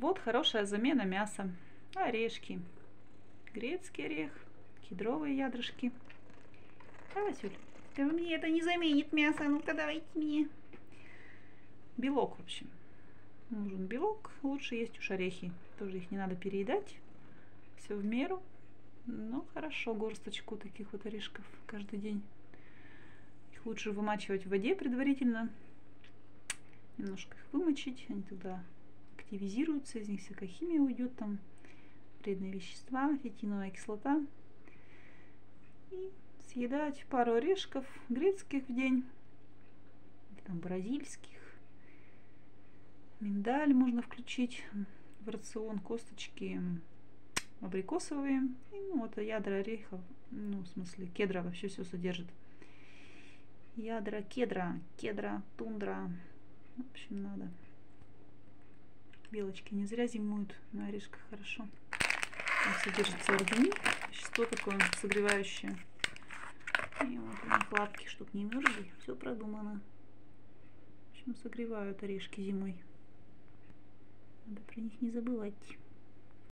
Вот хорошая замена мяса. Орешки. Грецкий орех, кедровые ядрышки. Васюль, скажи мне, это не заменит мясо. Ну-ка, давайте мне. Белок, в общем. Нужен белок. Лучше есть уж орехи. Тоже их не надо переедать. Все в меру. Ну, хорошо, горсточку таких вот орешков каждый день. Их лучше вымачивать в воде предварительно. Немножко их вымочить. Они тогда активизируются. Из них всякая химия уйдет. Там вредные вещества, фитиновая кислота. И съедать пару орешков грецких в день. Там бразильских. Миндаль можно включить в рацион, косточки абрикосовые. И, ну, вот ядра орехов, ну, в смысле, кедра вообще все содержит. Ядра кедра, кедра, тундра. В общем, надо. Белочки не зря зимуют на орешках хорошо. Там содержится организм, вещество такое согревающее. И вот у них лапки, чтобы не мерзли. Все продумано. В общем, согревают орешки зимой. Надо про них не забывать.